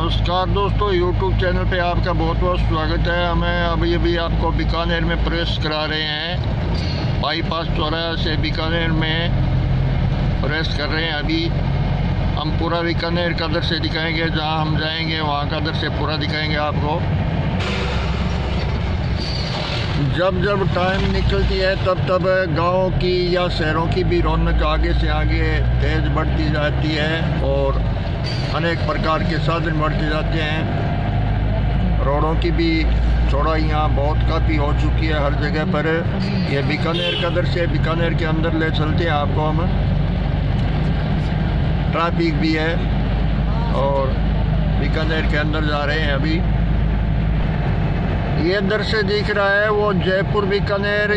नमस्कार दोस्तों YouTube channel पे आपका बहुत बहुत स्वागत है। हमें अभी अभी आपको बीकानेर में प्रेस करा रहे हैं। बाईपास चौराहा से बीकानेर में प्रेस कर रहे हैं। अभी हम पूरा बीकानेर का दृश्य दिखाएँगे, जहाँ हम जाएँगे, वहाँ का दृश्य पूरा दिखाएँगे आपको। जब जब टाइम निकलती है, तब तब गाँव की या शहरों की भी रौनक आगे से आगे तेज़ बढ़ती जाती है और अनेक प्रकार के साधन बढ़ते जाते हैं। रोडों की भी चौड़ाइयाँ बहुत काफ़ी हो चुकी है हर जगह पर। ये बीकानेर का दर से बीकानेर के अंदर ले चलते हैं आपको हम। ट्रैफ़िक भी है और बीकानेर के अंदर जा रहे हैं अभी। ये दर से दिख रहा है, वो जयपुर बीकानेर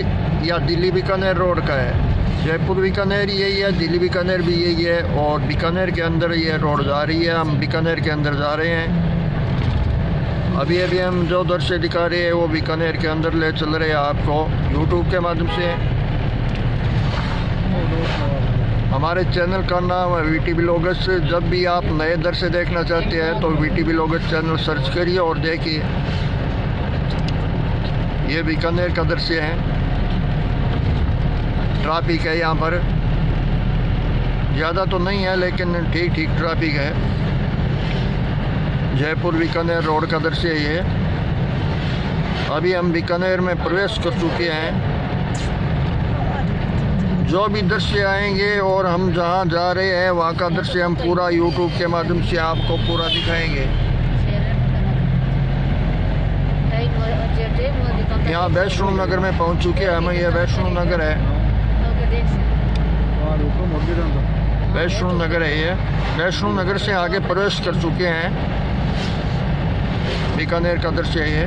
या दिल्ली बीकानेर रोड का है। जयपुर बीकानेर यही है, दिल्ली बीकानेर भी यही है और बीकानेर के अंदर ये रोड जा रही है। हम बीकानेर के अंदर जा रहे हैं। अभी अभी हम जो दर से दिखा रहे हैं, वो बीकानेर के अंदर ले चल रहे हैं आपको यूट्यूब के माध्यम से। हमारे चैनल का नाम है वी टी जब भी आप नए दर से देखना चाहते हैं तो वी टी चैनल सर्च करिए और देखिए। ये बीकानेर का दृश्य है। ट्रैफ़िक है यहाँ पर। ज़्यादा तो नहीं है, लेकिन ठीक ठीक ट्रैफ़िक है। जयपुर बीकानेर रोड का दृश्य ये। अभी हम बीकानेर में प्रवेश कर चुके हैं। जो भी दृश्य आएँगे और हम जहाँ जा रहे हैं, वहाँ का दृश्य हम पूरा यूट्यूब के माध्यम से आपको पूरा दिखाएँगे। यहाँ वैष्णो नगर में पहुँच चुके हैं हमें यह वैष्णो नगर है। वैष्णो नगर है ये। वैष्णो नगर से आगे प्रवेश कर चुके हैं। बीकानेर का दृश्य है ये।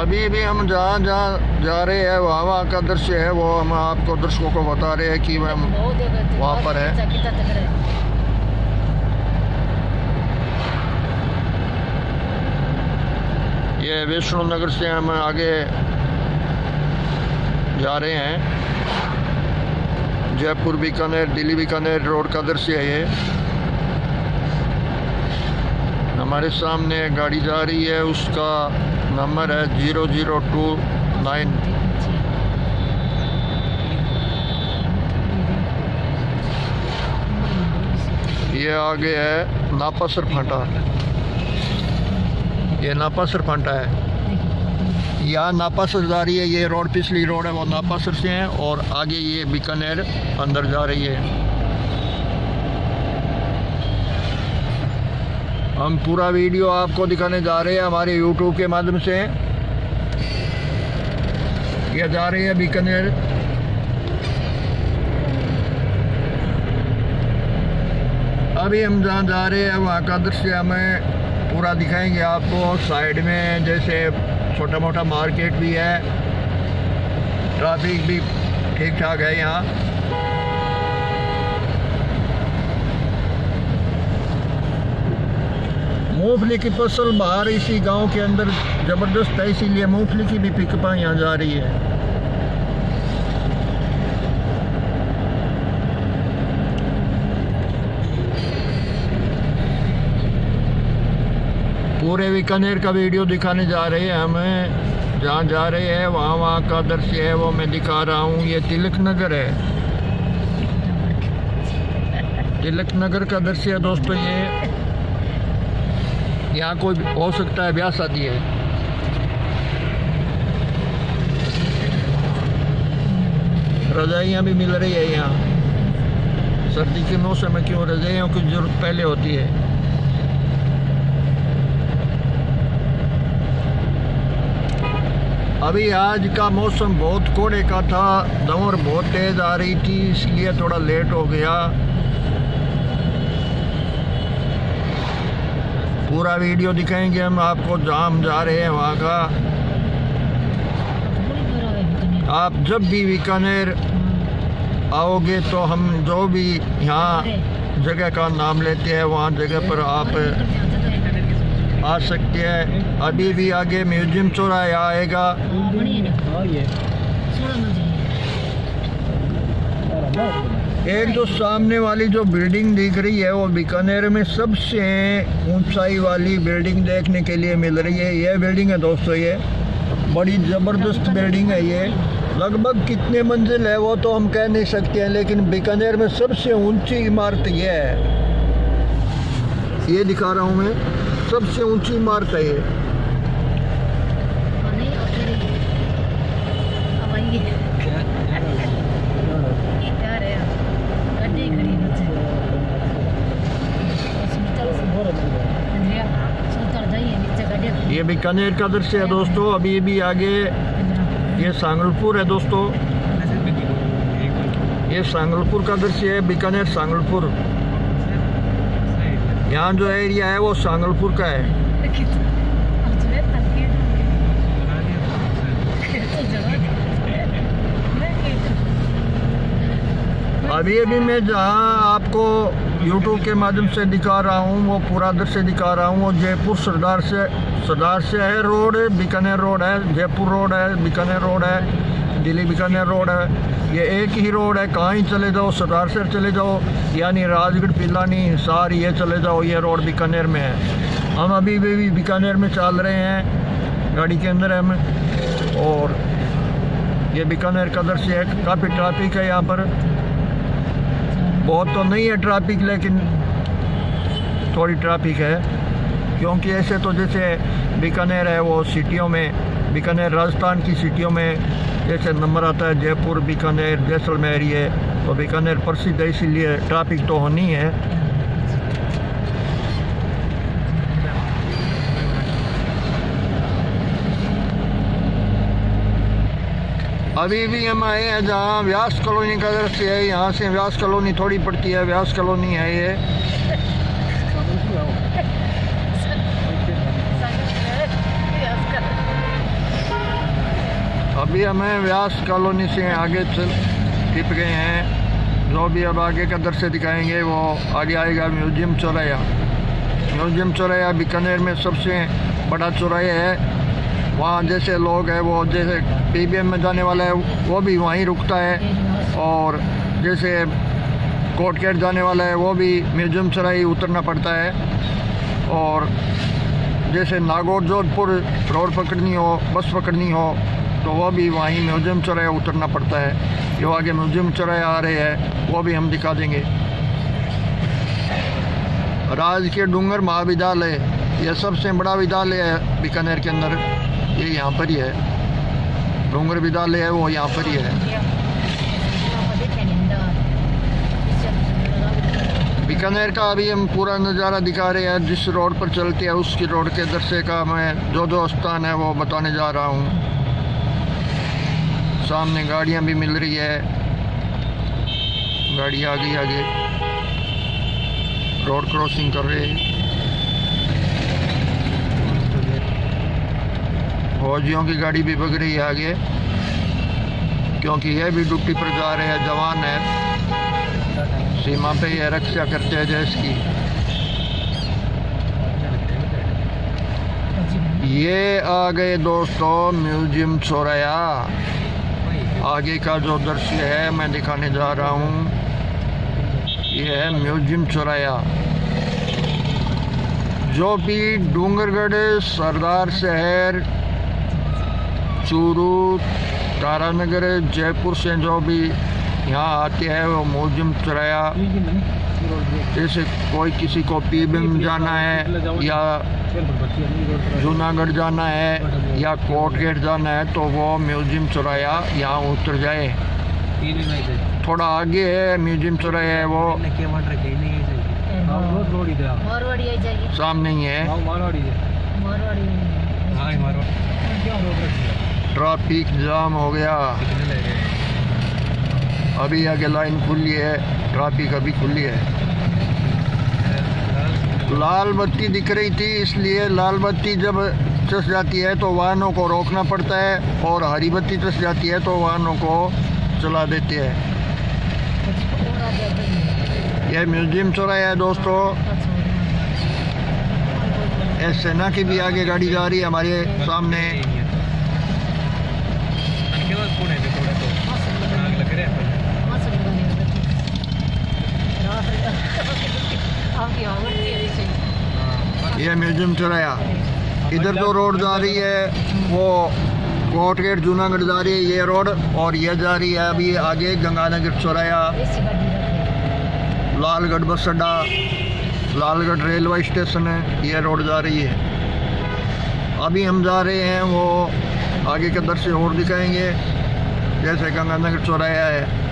अभी भी हम जहाँ जहाँ जा रहे हैं, वहाँ वहाँ का दृश्य है, वो हम आपको दर्शकों को बता रहे हैं कि हम वहाँ पर है। ये वैष्णो नगर से हम आगे जा रहे हैं। जयपुर बीकानेर, दिल्ली बीकानेर रोड का दृश्य है ये। हमारे सामने गाड़ी जा रही है, उसका नंबर है ज़ीरो ज़ीरो टू नाइन। ये आगे है नापासर फांटा। ये नापासर फांटा है। यहाँ नापासर जा रही है, ये रोड, पिछली रोड है, वो नापासर से है और आगे ये बीकानेर अंदर जा रही है। हम पूरा वीडियो आपको दिखाने जा रहे हैं, हमारे यूट्यूब के माध्यम से। ये जा रही है बीकानेर। अभी हम जहाँ जा रहे हैं, वहाँ का दृश्य हमें पूरा दिखाएँगे आपको। साइड में जैसे छोटा मोटा मार्केट भी है। ट्रैफ़िक भी ठीक ठाक है यहाँ। मूंगफली की फ़सल बाहर इसी गाँव के अंदर ज़बरदस्त है, इसीलिए मूंगफली की भी पिकअप यहाँ जा रही है। पूरे बीकानेर का वीडियो दिखाने जा रहे हैं हमें। जहाँ जा रहे हैं, वहाँ वहाँ का दृश्य है, वो मैं दिखा रहा हूँ। ये तिलक नगर है। तिलक नगर का दृश्य है दोस्तों, ये। यहाँ कोई हो सकता है ब्याह शादी है। रजाइयाँ भी मिल रही है यहाँ। सर्दी के मौसम में क्यों रजाइयों की ज़रूरत पहले होती है? अभी आज का मौसम बहुत कोड़े का था। दौर बहुत तेज़ आ रही थी, इसलिए थोड़ा लेट हो गया। पूरा वीडियो दिखाएँगे हम, आपको जहाँ हम जा रहे हैं वहाँ का। आप जब भी बीकानेर आओगे तो हम जो भी यहाँ जगह का नाम लेते हैं, वहाँ जगह पर आप आ सकते हैं। अभी भी आगे म्यूज़ियम चौराहा आएगा। एक जो सामने वाली जो बिल्डिंग दिख रही है, वो बीकानेर में सबसे ऊंचाई वाली बिल्डिंग देखने के लिए मिल रही है। ये बिल्डिंग है दोस्तों, ये बड़ी ज़बरदस्त बिल्डिंग है ये। लगभग कितने मंजिल है वो तो हम कह नहीं सकते हैं, लेकिन बीकानेर में सबसे ऊँची इमारत ये है। ये दिखा रहा हूँ मैं। सबसे ऊँची इमारत है ये। ये बीकानेर का दृश्य है दोस्तों अभी भी आगे। ये सांगलपुर है दोस्तों। ये सांगलपुर का दृश्य है बीकानेर सांगलपुर। यहाँ जो एरिया है वो सांगलपुर का है अभी अभी मैं जहाँ आपको YouTube के माध्यम से दिखा रहा हूँ वो पूरा दृश्य दिखा रहा हूँ वो जयपुर सरदार से सरदार से है रोड बीकानेर रोड है जयपुर रोड है बीकानेर रोड है। दिल्ली बीकानेर रोड है। ये एक ही रोड है कहाँ ही चले जाओ शहर चले जाओ यानी राजगढ़ पिलानी हिसार ये चले जाओ ये रोड बीकानेर में है। हम अभी भी, भी बीकानेर में चल रहे हैं गाड़ी के अंदर हम। और ये बीकानेर का दृश्य है काफ़ी ट्रैफ़िक है यहाँ पर। बहुत तो नहीं है ट्रैफ़िक लेकिन थोड़ी ट्रैफ़िक है। क्योंकि ऐसे तो जैसे बीकानेर है वो सिटियों में बीकानेर राजस्थान की सिटियों में जैसे नंबर आता है, जयपुर, बीकानेर, जैसलमेर, ये तो बीकानेर प्रसिद्ध है, इसीलिए ट्रैफ़िक तो होनी है। अभी भी हम आए हैं जहाँ व्यास कॉलोनी का दृश्य है, यहाँ से व्यास कॉलोनी थोड़ी पड़ती है, व्यास कॉलोनी है ये। अभी हमें व्यास कॉलोनी से आगे चल टिप गए हैं। जो भी अब आगे का दृश्य दिखाएँगे, वो आगे आएगा म्यूज़ियम चौराया। म्यूज़ियम चौराया बीकानेर में सबसे बड़ा चौराया है। वहाँ जैसे लोग हैं, वो जैसे पीबीएम में जाने वाला है, वो भी वहीं रुकता है। और जैसे कोट गेट जाने वाला है, वो भी म्यूज़ियम चौराही उतरना पड़ता है। और जैसे नागौर, जोधपुर रोड पकड़नी हो, बस पकड़नी हो तो वो भी वहीं म्यूज़ियम चौराया उतरना पड़ता है। जो आगे म्यूज़ियम चौराया आ रहे हैं, वो भी हम दिखा देंगे। राज के डूंगर महाविद्यालय, यह सबसे बड़ा विद्यालय है बीकानेर के अंदर। ये यहाँ पर ही है। डूंगर विद्यालय है, वो यहाँ पर ही है। बीकानेर का अभी हम पूरा नज़ारा दिखा रहे हैं, जिस रोड पर चलते हैं, उसकी रोड के दरसे का मैं जो जो स्थान है, वो बताने जा रहा हूँ। सामने गाड़ियाँ भी मिल रही है। गाड़ी आ गई आगे। रोड क्रॉसिंग कर रहे फौजियों की गाड़ी भी भग रही है आगे। क्योंकि ये भी ड्यूटी पर जा रहे हैं, जवान है। सीमा पे ये रक्षा करते हैं देश की। ये आ गए दोस्तों म्यूज़ियम चौराया। आगे का जो दृश्य है, मैं दिखाने जा रहा हूँ। यह है म्यूज़ियम चौराया। जो भी डूंगरगढ़ सरदार शहर, चूरू, तारानगर, जयपुर से जो भी यहाँ आते हैं, वो म्यूज़ियम चौराया। जैसे कोई किसी को पीबीएम जाना है या जूनागढ़ जाना है या कोर्ट गेट जाना है तो वो म्यूज़ियम चौराया यहाँ उतर जाए। थोड़ा आगे है म्यूज़ियम चौराया है वो सामने ही है। ट्रैफ़िक जाम हो गया। अभी आगे लाइन खुली है, ट्रैफ़िक अभी खुली है। लाल बत्ती दिख रही थी, इसलिए लाल बत्ती जब चस जाती है तो वाहनों को रोकना पड़ता है और हरी बत्ती चस जाती है तो वाहनों को चला देते हैं। यह म्यूज़ियम चौराया है दोस्तों। सेना की भी आगे गाड़ी जा रही है हमारे सामने। ये म्यूज़ियम चौराया इधर जो रोड जा रही है, वो कोट गेट, जूनागढ़ जा रही है ये रोड, और ये जा रही है अभी आगे गंगानगर चौराया, लालगढ़ बस अड्डा, लालगढ़ रेलवे स्टेशन है, ये रोड जा रही है। अभी हम जा रहे हैं, वो आगे के दर से और दिखाएँगे, जैसे गंगानगर चौराया है।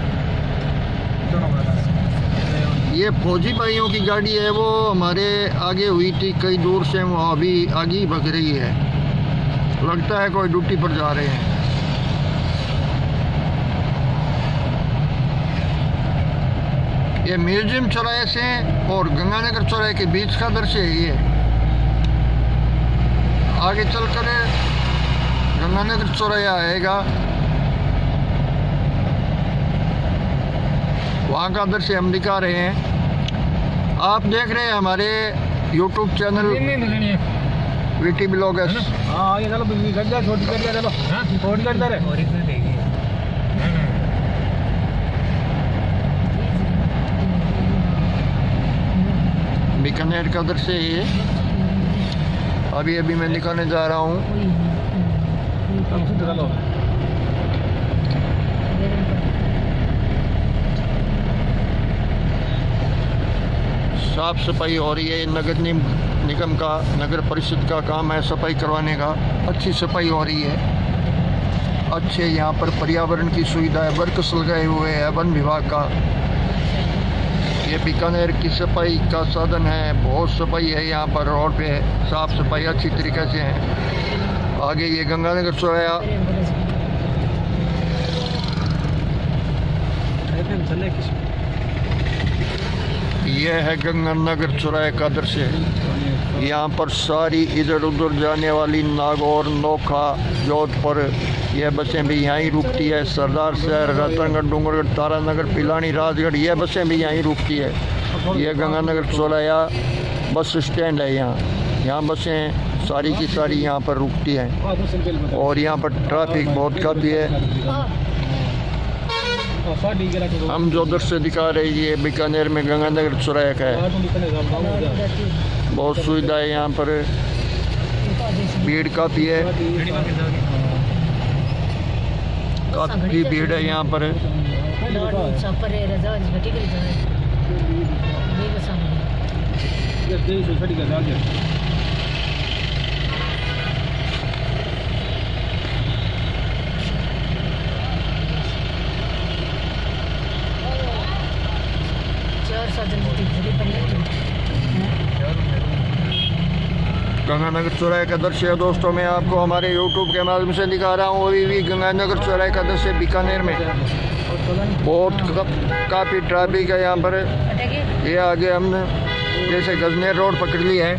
ये फौजी भाइयों की गाड़ी है, वो हमारे आगे हुई थी, कई दूर से वो अभी आगे ही भग रही है। लगता है कोई ड्यूटी पर जा रहे हैं। ये म्यूज़ियम चौराहे से और गंगानगर चौराहे के बीच का दृश्य है ये। आगे चलकर गंगानगर चौराया आएगा। वहाँ का दृश्य हम दिखा रहे हैं। आप देख रहे हैं हमारे यूट्यूब चैनल ब्लॉगर्स हाँ कट जा रे बीकानेर का दृश्य है ये। अभी अभी मैं दिखाने जा रहा हूँ अब सीधे चलो साफ़ सफ़ाई हो रही है। नगर निगम का, नगर परिषद का काम है सफ़ाई करवाने का। अच्छी सफ़ाई हो रही है। अच्छे यहाँ पर पर्यावरण की सुविधा है। वर्कस लगाए हुए हैं वन विभाग का। ये बीकानेर की सफ़ाई का साधन है। बहुत सफ़ाई है यहाँ पर, रोड पे साफ़ सफ़ाई अच्छी तरीके से है। आगे ये गंगानगर चौराया चले ये है गंगानगर चौराहे का दृश्य। यहाँ पर सारी इधर उधर जाने वाली नागौर, नोखा, जोधपुर यह बसें भी यहीं रुकती है। सरदार शहर, रतनगढ़, डूंगरगढ़, तारानगर, पिलानी, राजगढ़, ये बसें भी यहीं रुकती है। यह गंगानगर चौराया बस स्टैंड है यहाँ। यहाँ बसें सारी की सारी यहाँ पर रुकती हैं। और यहाँ पर ट्रैफ़िक बहुत काफ़ी है। हम जो उधर से दिखा रहे हैं, ये बीकानेर में गंगानगर का है। हाँ बहुत सुविधा है यहाँ पर। भीड़ काफ़ी है। काफ़ी भीड़ है यहाँ पर। ये देश साड़ी का जा गया चार साधन गंगानगर चौराहे का दृश्य है दोस्तों, मैं आपको हमारे यूट्यूब के माध्यम से दिखा रहा हूँ, अभी भी गंगानगर चौराहे का दृश्य बीकानेर में। बहुत काफ़ी ट्रैफ़िक है यहाँ पर। ये आगे हमने जैसे गजनेर रोड पकड़ ली है।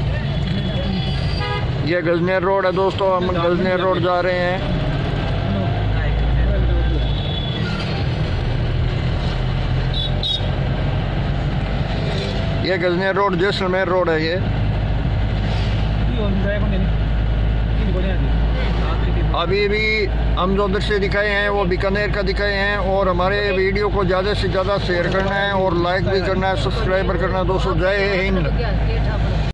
ये गजनेर रोड है दोस्तों, हम गजनेर रोड जा रहे हैं। ये गजनेर रोड जैसलमेर रोड है ये। अभी भी हम जो दृश्य दिखाए हैं, वो बीकानेर का दिखाए हैं और हमारे वीडियो को ज़्यादा से ज़्यादा शेयर करना है और लाइक भी करना है सब्सक्राइबर करना दोस्तों, जय हिंद।